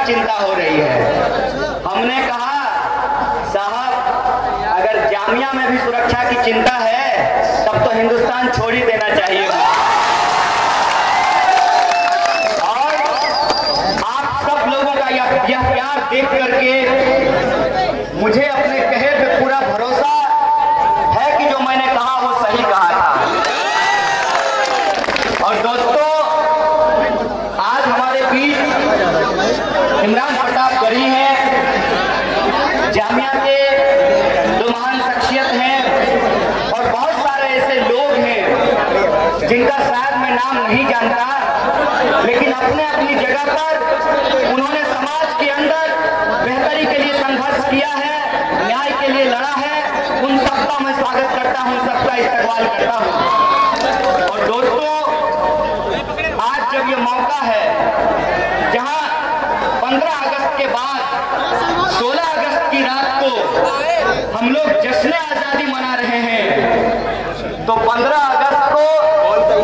की चिंता हो रही है। हमने कहा, साहब, अगर जामिया में भी सुरक्षा की चिंता है, तब तो हिंदुस्तान छोड़ ही देना चाहिए। और आप सब लोगों का यह प्यार देख करके मुझे अपने कहे पे पूरा भरोसा है कि जो मैंने कहा वो सही कहा था और दोस्तों आज हमारे बीच इमरान प्रताप गरी हैं के दो महान शख्सियत हैं, और बहुत सारे ऐसे लोग हैं, जिनका शायद मैं नाम नहीं जानता, लेकिन अपने अपनी जगह पर उन्होंने समाज के अंदर बेहतरी के लिए संघर्ष किया है, न्याय के लिए लड़ा है, उन सबका मैं स्वागत करता हूँ, सबका इस्तेमाल करता हूँ। और दोस्तों, आज जब ये मौका है, जहाँ 15 अगस्त के बाद 16 अगस्त की रात को हम लोग जश्न आज़ादी मना रहे हैं तो 15 अगस्त को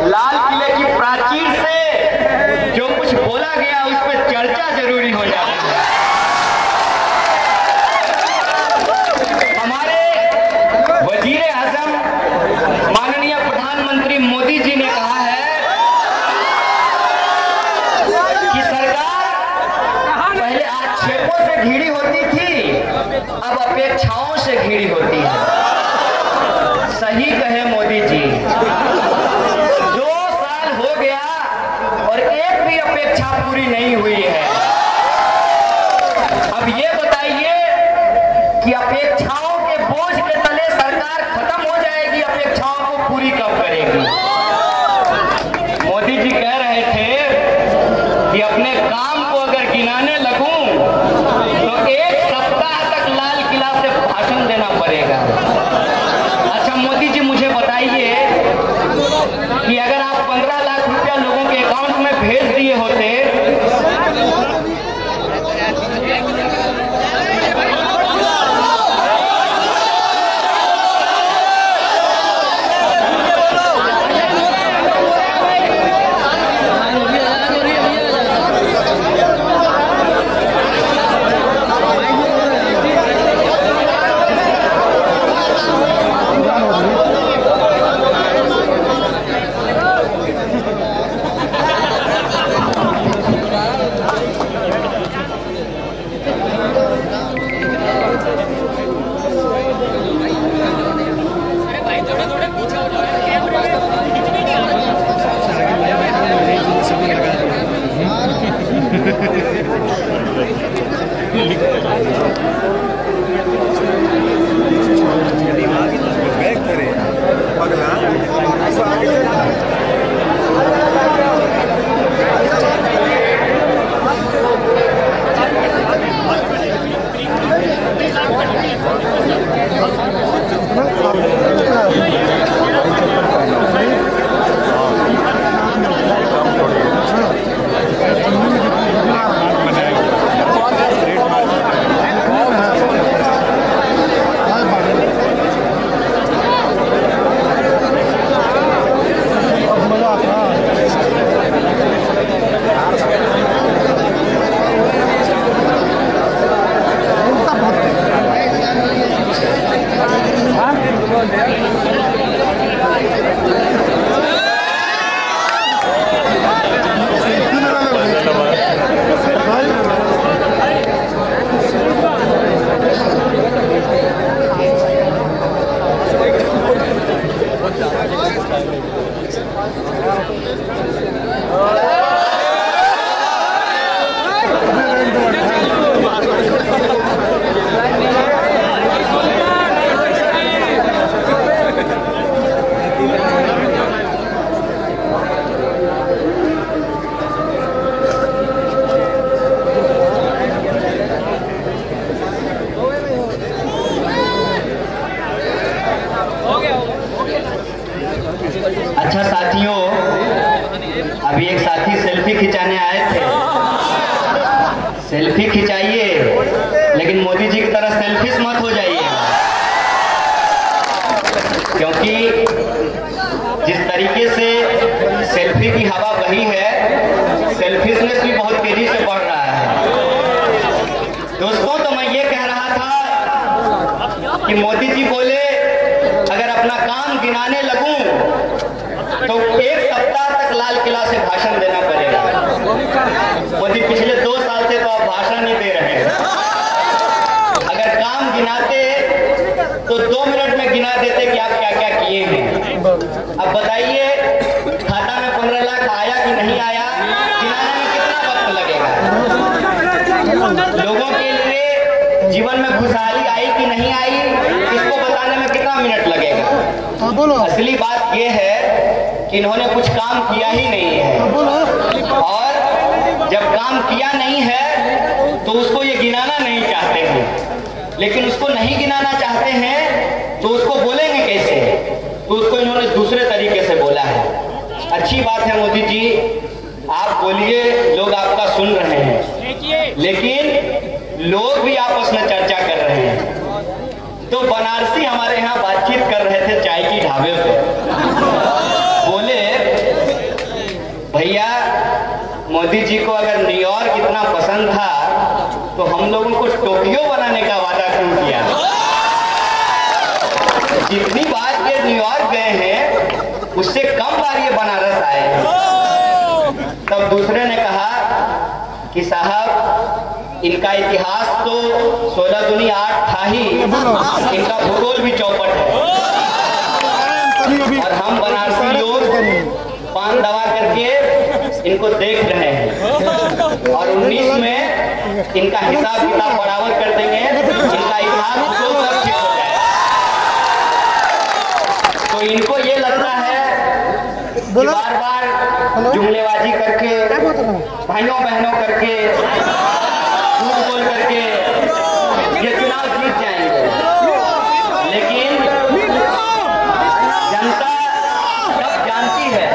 लाल किले की प्राचीर से जो कुछ बोला गया, उस पर चर्चा ज़रूरी हो जाती है हमारे वज़ीर आज़म माननीय प्रधानमंत्री मोदी जी ने कहा है कि सरकार पहले आक्षेपों से घिरी होती थी अब अपेक्षाओं से घिरी होती है सही कहे मोदी जी दो साल हो गया और एक भी अपेक्षा पूरी नहीं हुई है अब ये बताइए कि अपेक्षाओं के बोझ के तले सरकार खत्म हो जाएगी अपेक्षाओं को पूरी कब करेगी? मोदी जी कह रहे थे कि अपने काम को अगर गिनाने लगूं तो एक सप्ताह तक लाल किला से भाषण देना पड़ेगा। अच्छा मोदी जी मुझे बताइए कि अगर आप 15 लाख रुपया लोगों के अकाउंट में भेज दिए होते अच्छा साथियों, अभी एक साथी सेल्फी खिंचाने आए थे। सेल्फी खिंचाइए, लेकिन मोदी जी की तरह सेल्फिश मत हो जाइए। क्योंकि जिस तरीके से सेल्फी की हवा बही है सेल्फिशनेस भी बहुत तेज़ी से बढ़ रहा है। दोस्तों तो मैं ये कह रहा था कि मोदी जी बोले अपना काम गिनाने लगूं तो एक सप्ताह तक लाल किला से भाषण देना पड़ेगा। मोदी पिछले दो साल से तो आप भाषण ही दे रहे हैं। अगर काम गिनाते तो दो मिनट में गिना देते कि आप क्या क्या किए हैं। अब बताइए, खाता में पंद्रह लाख आया कि नहीं आया? गिनाने में कितना वक्त लगेगा? लोगों के लिए जीवन में खुशहाली आई कि नहीं आई इसको बताने में कितना मिनट लगेगा? हाँ बोलो। असली बात यह है कि इन्होंने कुछ काम किया ही नहीं है बोलो। और जब काम किया नहीं है तो उसको ये गिनाना नहीं चाहते हैं। लेकिन उसको नहीं गिनाना चाहते हैं तो उसको बोलेंगे कैसे? तो उसको इन्होंने दूसरे तरीके से बोला है। अच्छी बात है मोदी जी आप बोलिए लोग आपका सुन रहे हैं। लेकिन लोग भी आपस में चर्चा कर रहे हैं। तो बनारसी हमारे यहाँ बातचीत कर रहे थे चाय की ढाबे पे। बोले, भैया, मोदी जी को अगर न्यूयॉर्क इतना पसंद था तो हम लोगों को टोक्यो बनाने का वादा क्यों किया? जितनी बार ये न्यूयॉर्क गए हैं, उससे कम बार ये बनारस आए तब दूसरे ने कहा कि साहब इनका इतिहास तो सोलह दुनी आठ था ही इनका भूगोल भी चौपट है। और हम बनारसी लोग पान दवा करके इनको देख रहे हैं। और 19 में इनका हिसाब किताब बराबर कर देंगे इनका इतिहास तो सब ठीक हो जाएगा तो इनको ये लगता है कि बार बार जुमलेबाजी करके भाइयों बहनों करके करके ये चुनाव जीत जाएँगे। लेकिन जनता सब जानती है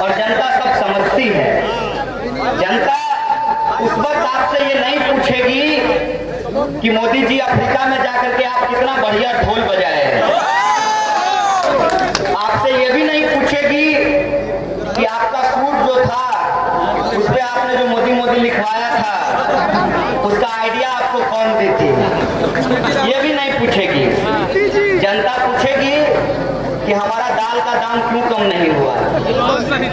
और जनता सब समझती है। जनता उस वक्त आपसे ये नहीं पूछेगी कि मोदी जी अफ्रीका में जाकर के आप कितना बढ़िया ढोल बजाए हैं। आपसे ये भी नहीं पूछेगी कि आपका सूट जो था उस पे आपने जो मोदी मोदी लिखवाया था, उसका आइडिया आपको कौन दी थी ये भी नहीं पूछेगी। जनता पूछेगी कि हमारा दाल का दाम क्यों कम नहीं हुआ?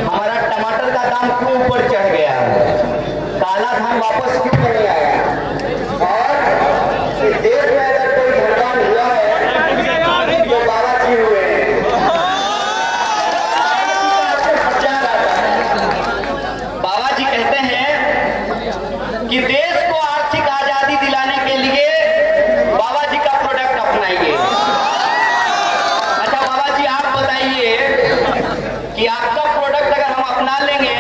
हमारा टमाटर का दाम क्यों ऊपर चढ़ गया है? काला धान वापस क्यों नहीं आया? और देश में अगर कोई धनवान हुआ है तो बाबा जी हुए हैं बाबा जी कहते हैं कि देश को आर्थिक आज़ादी दिलाने के लिए बाबा जी का प्रोडक्ट अपनाइए अच्छा बाबा जी आप बताइए कि आपका प्रोडक्ट अगर हम अपना लेंगे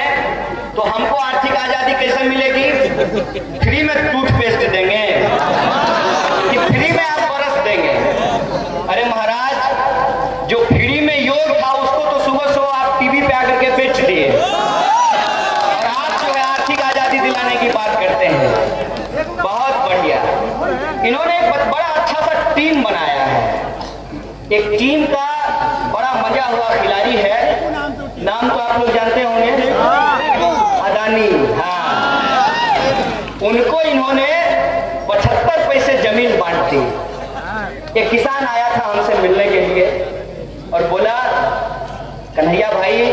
तो हमको आर्थिक आज़ादी कैसे मिलेगी फ्री में टूथपेस्ट देंगे, कि फ्री में आप बरस देंगे। अरे महाराज, जो फ्री में योग था, उसको तो सुबह सुबह आप टीवी पे आकर के बेच दिए। और आप जो है, आर्थिक आज़ादी दिलाने की बात करते हैं। बहुत बढ़िया। इन्होंने एक बड़ा अच्छा सा टीम बनाया है। एक टीम का बड़ा मज़ा हुआ खिलाड़ी है। नाम तो आप लोग जानते होंगे। अदानी हाँ। उनको इन्होंने पचहत्तर पैसे ज़मीन बांट दी। एक किसान आया था हमसे मिलने के लिए और बोला, कन्हैया भाई,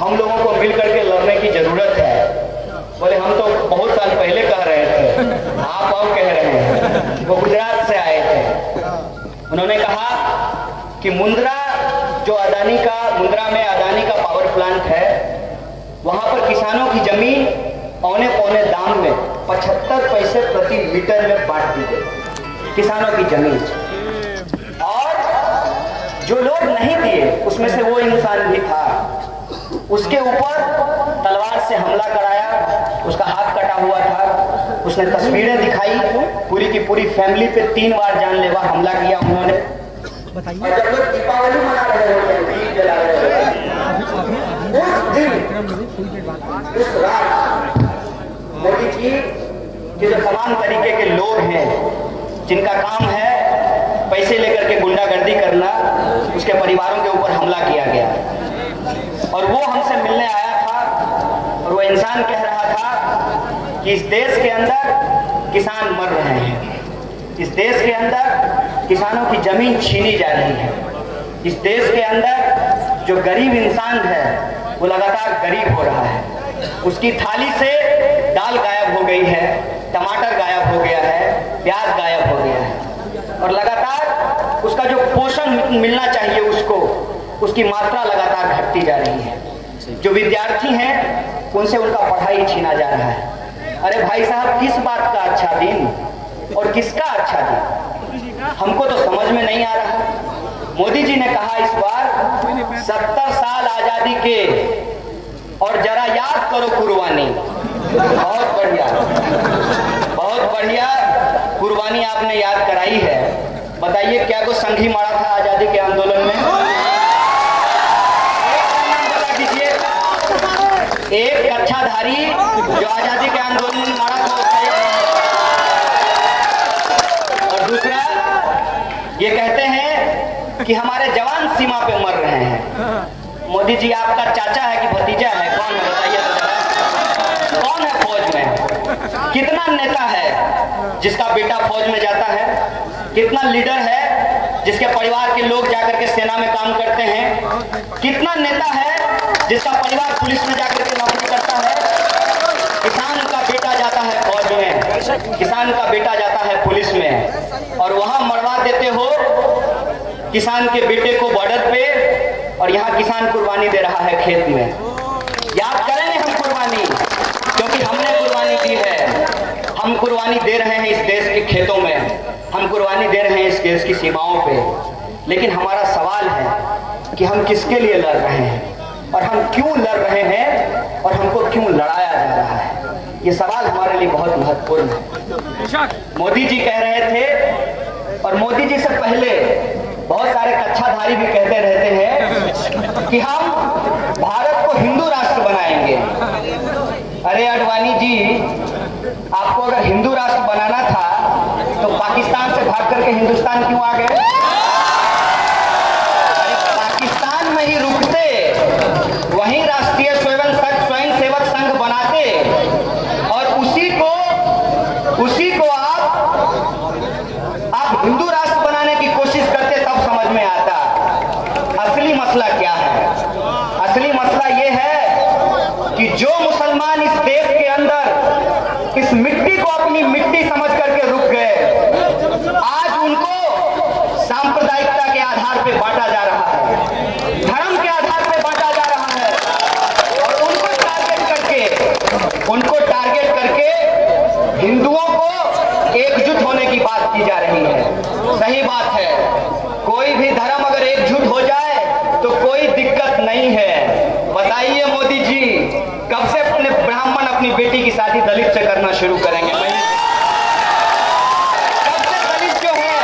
हम लोगों को मिल करके लड़ने की ज़रूरत है। बोले, हम तो बहुत साल पहले कह रहे थे। आप अब कह रहे हैं वो गुजरात से आए थे। उन्होंने कहा कि मुंद्रा जो अदानी का, मुंद्रा में अदानी का पावर प्लांट है, वहाँ पर किसानों की ज़मीन औने पौने दाम में पचहत्तर पैसे प्रति मीटर में बांट दी गई। किसानों की ज़मीन। और जो लोग नहीं दिए उसमें से वो इंसान भी था। उसके ऊपर तलवार से हमला कराया उसका हाथ कटा हुआ था। उसने तस्वीरें दिखाई पूरी की पूरी फैमिली पे तीन बार जानलेवा हमला किया उन्होंने। बताइए। जब लोग दीपावली मना रहे होते हैं दीप जला रहे होते हैं उस दिन उस रात मोदी जी के जो तमाम तरीके के लोग हैं, जिनका काम है पैसे लेकर के गुंडागर्दी करना, उसके परिवारों के ऊपर हमला किया गया। और वो हमसे मिलने आया था, और वो इंसान कह रहा था कि इस देश के अंदर किसान मर रहे हैं। इस देश के अंदर किसानों की ज़मीन छीनी जा रही है। इस देश के अंदर जो गरीब इंसान है, वो लगातार गरीब हो रहा है। उसकी थाली से दाल गायब हो गई है, टमाटर गायब हो गया है, प्याज गायब हो गया है। और लगातार उसका जो पोषण मिलना चाहिए उसको, उसकी मात्रा लगातार घटती जा रही है। जो विद्यार्थी हैं, उनसे उनका पढ़ाई छीना जा रहा है। अरे भाई साहब, किस बात का अच्छा दिन और किसका अच्छा दिन? हमको तो समझ में नहीं आ रहा। मोदी जी ने कहा इस बार, सत्तर साल आज़ादी के, और जरा याद करो कुर्बानी। बहुत बढ़िया। बहुत बढ़िया कुर्बानी आपने याद कराई है। बताइए, क्या को संघी मारा था आज़ादी के आंदोलन में? एक कच्छाधारी जो आज़ादी के आंदोलन में मारा था और दूसरा, ये कहते हैं कि हमारे जवान सीमा पे मर रहे हैं। मोदी जी, आपका चाचा है कि भतीजा है? कौन है बताइए तो जरा। कौन है फौज में कितना नेता है जिसका बेटा फौज में जाता है, कितना लीडर है, जिसके परिवार के लोग जाकर के सेना में काम करते हैं, कितना नेता है, जिसका परिवार पुलिस में जाकर के नौकरी करता है, किसान का बेटा जाता है फौज में, किसान का बेटा जाता है पुलिस में, और वहाँ मरवा देते हो, किसान के बेटे को बॉर्डर पे, और यहाँ किसान कुर्बानी दे रहा है खेत में। याद करेंगे हम कुर्बानी, क्योंकि हमने कुर्बानी दी है। हम कुर्बानी दे रहे हैं इस देश के खेतों में। हम कुर्बानी दे रहे हैं इस देश की सीमाओं पे। लेकिन हमारा सवाल है कि हम किसके लिए लड़ रहे हैं? और हम क्यों लड़ रहे हैं? और हमको क्यों लड़ाया जा रहा है? ये सवाल हमारे लिए बहुत महत्वपूर्ण है। मोदी जी कह रहे थे, और मोदी जी से पहले बहुत सारे कच्छाधारी भी कहते रहते हैं कि हम भारत को हिंदू राष्ट्र बनाएँगे। अरे अडवाणी जी आपको अगर हिंदू राष्ट्र बनाना था तो पाकिस्तान से भाग करके हिंदुस्तान क्यों आ गए? पाकिस्तान में ही रुकते, वहीं राष्ट्रीय स्वयं स्वयं सेवक संघ बनाते। और उसी को उसी को आप आप हिंदू राष्ट्र बनाने की कोशिश करते, तब समझ में आता, असली मसला क्या है? असली मसला यह है कि जो मुसलमान इस देश के अंदर इस मिट्टी को अपनी मिट्टी समझ करके रुक गए। आज उनको सांप्रदायिकता के आधार पे बांटा जा रहा है। धर्म के आधार पे बांटा जा रहा है। और उनको टारगेट करके, उनको टारगेट करके हिंदुओं को एकजुट होने की बात की जा रही है। सही बात है कोई भी धर्म अगर एकजुट हो जाए तो कोई दिक्कत नहीं है बताइए मोदी जी कब से अपने ब्राह्मण अपनी बेटी की शादी दलित से करना शुरू करेंगे। दलित जो है,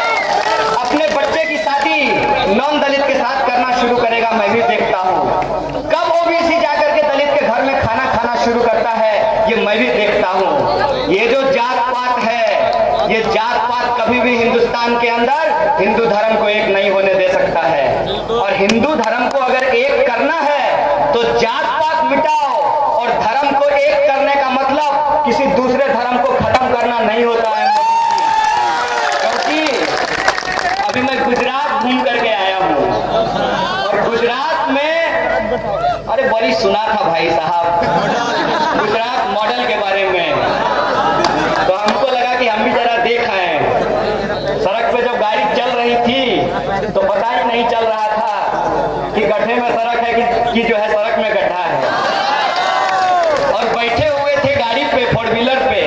अपने बच्चे की शादी नॉन दलित के साथ करना शुरू करेगा, मैं भी देखता हूँ। कब ओबीसी जाकर के दलित के घर में खाना खाना शुरू करता है, ये मैं भी देखता हूँ। ये जो जात पात है, ये जात पात कभी भी हिंदुस्तान के अंदर हिंदू धर्म को एक नहीं होने दे सकता है। और हिंदू धर्म को अगर एक करना है तो जात पात मिटाओ। धर्म को एक करने का मतलब किसी दूसरे धर्म को खत्म करना नहीं होता है। क्योंकि अभी मैं गुजरात घूम करके आया हूँ। और गुजरात में अरे बड़ी सुना था भाई साहब गुजरात मॉडल के बारे में। तो हमको लगा कि हम भी जरा देख आए। सड़क पे जब गाड़ी चल रही थी तो पता ही नहीं चल रहा था कि गड्ढे में सड़क है कि, कि जो है सड़क में गड्ढा है। और बैठे हुए थे गाड़ी पे फोर व्हीलर पे,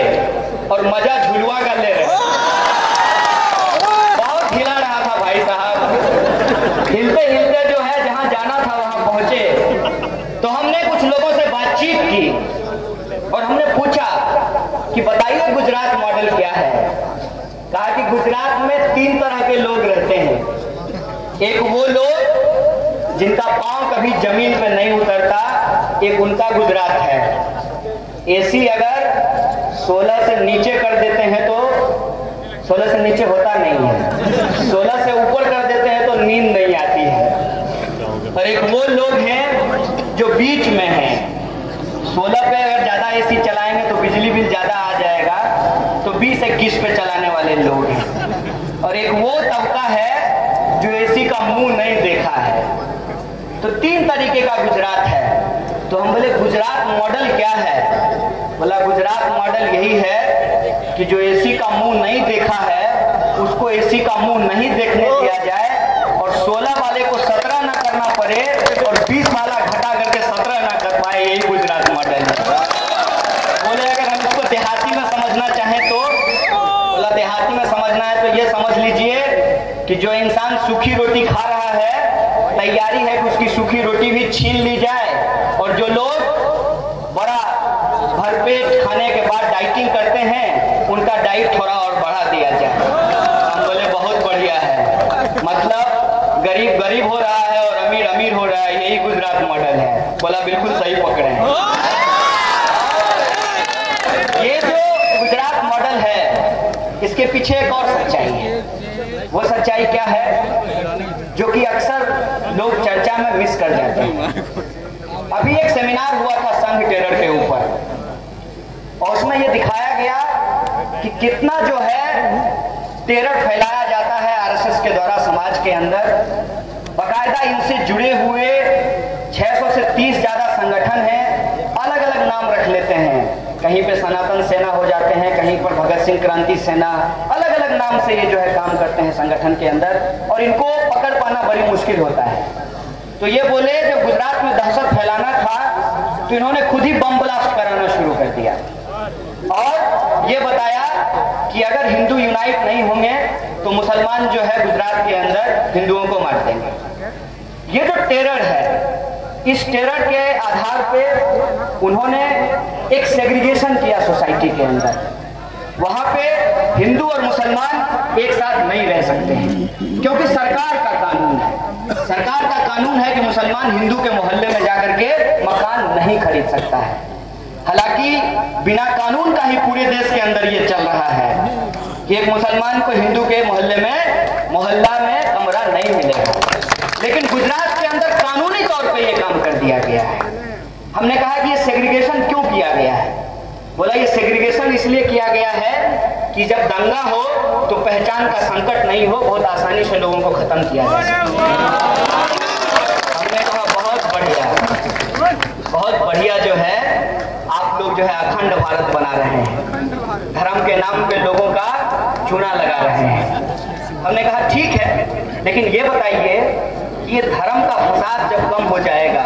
और मज़ा झुलवा कर ले रहे बहुत हिला रहा था भाई साहब। हिलते हिलते जो है, जहाँ जाना था, वहाँ पहुँचे। तो हमने कुछ लोगों से बातचीत की, और हमने पूछा कि बताइए गुजरात मॉडल क्या है? कहा कि गुजरात में तीन तरह के लोग रहते हैं। एक वो लोग जिनका पाँव कभी ज़मीन पे नहीं उतरता, एक उनका गुजरात है। एसी अगर 16 से नीचे कर देते हैं तो 16 से नीचे होता नहीं है। 16 से ऊपर कर देते हैं तो नींद नहीं आती है। और एक वो लोग हैं जो बीच में हैं। 16 पे अगर ज़्यादा एसी चलाएँगे तो बिजली बिल ज़्यादा आ जाएगा तो 20 इक्कीस पे चलाने वाले लोग हैं। और एक वो तबका है जो एसी का मुँह नहीं देखा है। तो तीन तरीके का गुजरात है। तो हम बोले, गुजरात मॉडल क्या है? बोला, गुजरात मॉडल यही है कि जो एसी का मुँह नहीं देखा है, उसको एसी का मुँह नहीं देखने दिया जाए और 16 वाले को 17 ना करना पड़े और 20 वाला घटा करके 17 ना कर पाए, यही गुजरात मॉडल है। बोले, अगर हम इसको देहाती में समझना चाहें तो देहाती में समझना है तो ये समझ लीजिए कि जो इंसान सूखी रोटी खा रहा है, तैयारी है कि उसकी सूखी रोटी भी छीन ली जाए। और जो लोग बड़ा भरपेट खाने के बाद डाइटिंग करते हैं, उनका डाइट थोड़ा और बढ़ा दिया जाए। हम बोले बहुत बढ़िया है। मतलब गरीब गरीब हो रहा है और अमीर अमीर हो रहा है, यही गुजरात मॉडल है। बोला, बिल्कुल सही पकड़े हैं ये जो गुजरात मॉडल है इसके पीछे एक और सच्चाई है। वो सच्चाई क्या है? जो कि अक्सर लोग चर्चा में मिस कर जाते हैं। अभी एक सेमिनार हुआ था संघ टेरर के ऊपर। और उसमें ये दिखाया गया कि कितना जो है, टेरर फैलाया जाता है आरएसएस के द्वारा समाज के अंदर। बकायदा इनसे जुड़े हुए 600 से 30 ज़्यादा संगठन हैं अलग अलग नाम रख लेते हैं। कहीं पे सनातन सेना हो जाते हैं, कहीं पर भगत सिंह क्रांति सेना अलग अलग नाम से ये जो है काम करते हैं संगठन के अंदर, और इनको पकड़ पाना बड़ी मुश्किल होता है। तो ये बोले, जब गुजरात में दहशत फैलाना था तो इन्होंने खुद ही बम ब्लास्ट कराना शुरू कर दिया। और ये बताया कि अगर हिंदू यूनाइट नहीं होंगे तो मुसलमान जो है गुजरात के अंदर हिंदुओं को मार देंगे। ये जो टेरर है इस टेरर के आधार पे उन्होंने एक सेग्रीगेशन किया सोसाइटी के अंदर। वहाँ पे हिंदू और मुसलमान एक साथ नहीं रह सकते हैं, क्योंकि सरकार का कानून है। सरकार का कानून है कि मुसलमान हिंदू के मोहल्ले में जाकर के मकान नहीं खरीद सकता है। हालाँकि बिना कानून का ही पूरे देश के अंदर ये चल रहा है कि एक मुसलमान को हिंदू के मोहल्ले में मोहल्ला में कमरा नहीं मिलेगा। लेकिन गुजरात के अंदर कानूनी तौर पे ये काम कर दिया गया है। हमने कहा कि ये सेग्रीगेशन क्यों किया गया है? बोला, ये सेग्रीगेशन इसलिए किया गया है कि जब दंगा हो तो पहचान का संकट नहीं हो, बहुत आसानी से लोगों को खत्म किया जा सकता हमने कहा, बहुत बढ़िया। बहुत बढ़िया जो है, आप लोग जो है अखंड भारत बना रहे हैं। धर्म के नाम पे लोगों का चूना लगा रहे हैं। हमने कहा, ठीक है, लेकिन ये बताइए कि ये धर्म का फसाद जब कम हो जाएगा,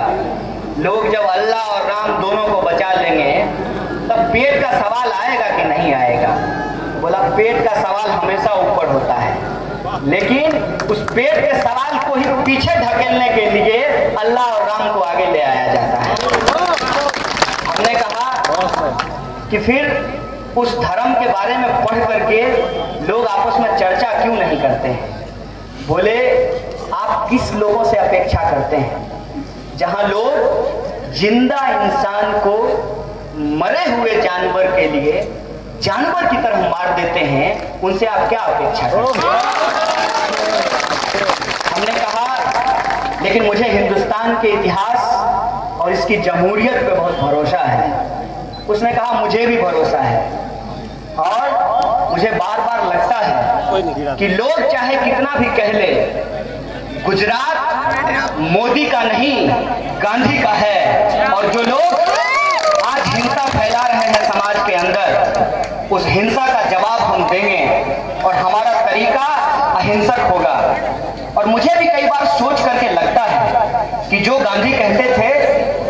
लोग जब अल्लाह और राम दोनों को बचा लेंगे, तब पेट का सवाल आएगा कि नहीं आएगा? बोला, पेट का सवाल हमेशा ऊपर होता है, लेकिन उस पेट के सवाल को ही पीछे ढकेलने के लिए अल्लाह और राम को आगे ले आया जाता है। हमने कहा कि फिर उस धर्म के बारे में पढ़ करके लोग आपस में चर्चा क्यों नहीं करते हैं? बोले, आप किस लोगों से अपेक्षा करते हैं? जहाँ लोग ज़िंदा इंसान को मरे हुए जानवर के लिए जानवर की तरह मार देते हैं, उनसे आप क्या अपेक्षा करते हैं? हमने कहा, लेकिन मुझे हिंदुस्तान के इतिहास और इसकी जमहूरियत पे बहुत भरोसा है। उसने कहा, मुझे भी भरोसा है। और मुझे बार बार लगता है कि लोग चाहे कितना भी कह ले, गुजरात मोदी का नहीं, गांधी का है। और जो लोग आज हिंसा फैला रहे हैं समाज के अंदर, उस हिंसा का जवाब हम देंगे और हमारा तरीका अहिंसक होगा। और मुझे भी कई बार सोच करके लगता है कि जो गांधी कहते थे,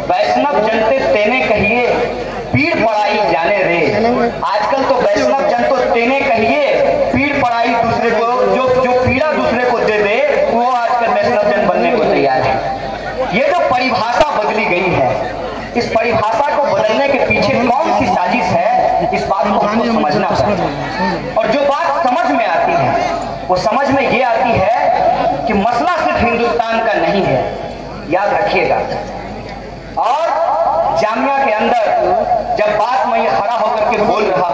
वैष्णव जनते तेने कहिए रे आजकल तो वैष्णव जन तो तेने कहिए पीड़ पड़ाई दूसरे को जो जो पीड़ा दूसरे को दे दे वो आजकल वैष्णव जन बनने को तैयार है। ये जो परिभाषा बदली गई है इस परिभाषा को बदलने के पीछे कौन सी साजिश है इस बात को हमको समझना पड़ेगा और जो बात समझ में आती है वो समझ में ये आती है कि मसला सिर्फ़ हिंदुस्तान का नहीं है। याद रखिएगा जामिया के अंदर जब बात में ये खड़ा होकर के बोल रहा